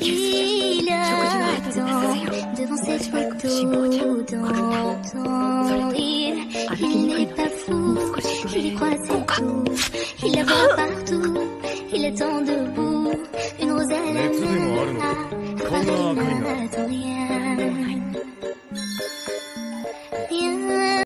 Il attend devant cette photo d'antan. Il, il n'est pas fou, il croit c'est tout. Il la voit partout, il attend debout. Une rose à la main, ah, Paris n'attend rien.